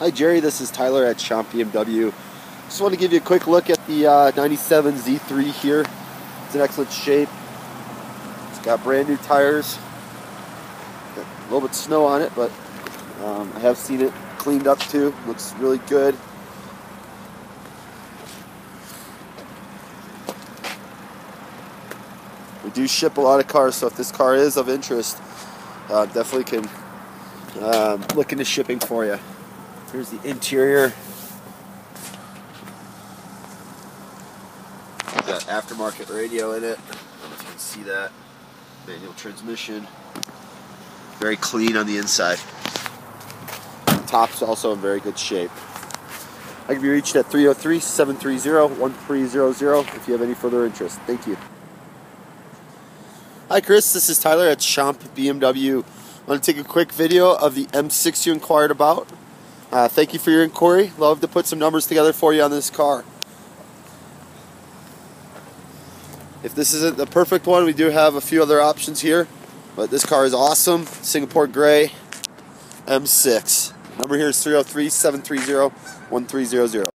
Hi Jerry, this is Tyler at Schomp BMW. Just want to give you a quick look at the uh, 97 Z3 here. It's in excellent shape. It's got brand new tires. Got a little bit of snow on it, but um, I have seen it cleaned up too. Looks really good. We do ship a lot of cars, so if this car is of interest, uh, definitely can um, look into shipping for you. Here's the interior. Got aftermarket radio in it. I don't know if you can see that. Manual transmission. Very clean on the inside. The top's also in very good shape. I can be reached at 303 730 1300 if you have any further interest. Thank you. Hi, Chris. This is Tyler at Schomp BMW. I want to take a quick video of the M6 you inquired about. Uh, thank you for your inquiry. Love to put some numbers together for you on this car. If this isn't the perfect one, we do have a few other options here. But this car is awesome. Singapore Gray M6. Number here is 303 730 1300.